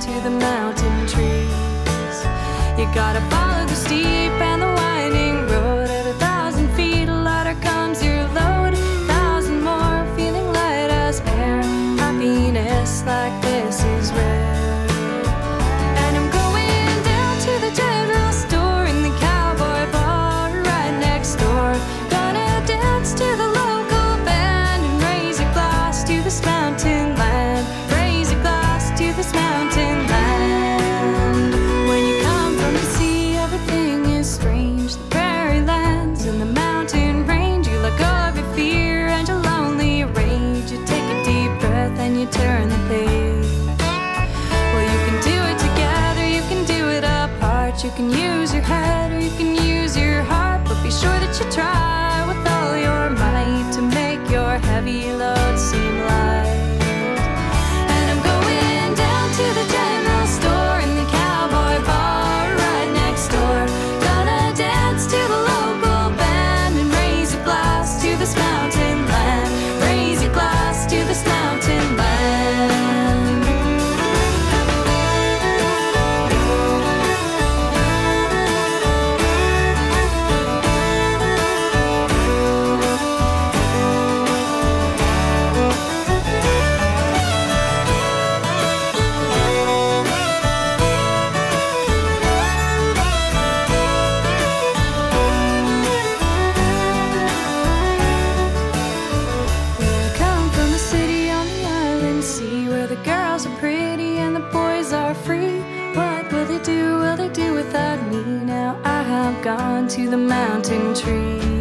to the mountain trees. You gotta follow the steer. you can use your head or you can to the mountain tree.